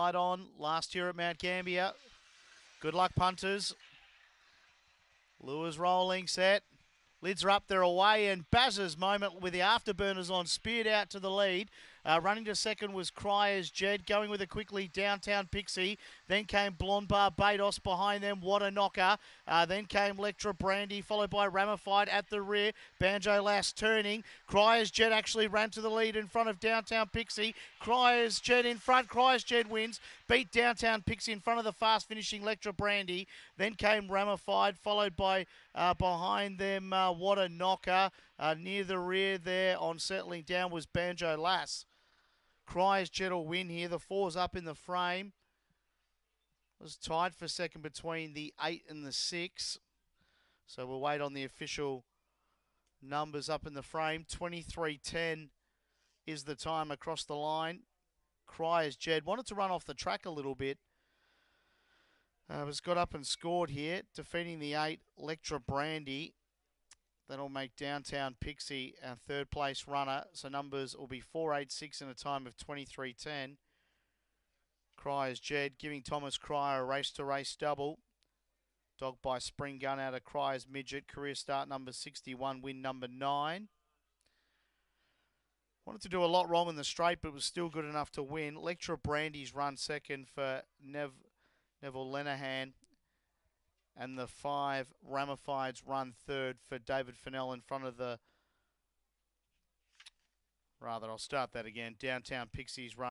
on last year at Mount Gambier. Good luck, punters. Lures rolling, set. Lids are up, they're away, and Baz's moment with the afterburners on speared out to the lead. Uh, running to second was Cryers Jed, going with it quickly, Downtown Pixie. Then came Blonde Barbados behind them, What a Knocker. Uh, then came Lectra Brandy, followed by Ramified at the rear. Banjo Lass turning. Cryers Jed actually ran to the lead in front of Downtown Pixie. Cryers Jed in front, Cryers Jed wins. Beat Downtown Pixie in front of the fast finishing Lectra Brandy. Then came Ramified, followed by uh, behind them, uh, What a Knocker. Uh, near the rear there on settling down was Banjo Lass. Cryers Jed will win here. The four's up in the frame. Was tied for second between the eight and the six. So we'll wait on the official numbers up in the frame. 23.10 is the time across the line. Cryers Jed wanted to run off the track a little bit. Uh, was got up and scored here, defeating the eight, Lectra Brandy. That'll make Downtown Pixie our third place runner. So numbers will be 486 in a time of 23.10. Cryers Jed giving Thomas Cryer a race to race double. Dog by Spring Gun out of Cryers Midget. Career start number 61, win number 9. Wanted to do a lot wrong in the straight, but was still good enough to win. Lectra Brandy's run second for Nev, Neville Lenahan and the five Ramifieds run third for David Fennell in front of the. Rather, I'll start that again. Downtown Pixies run.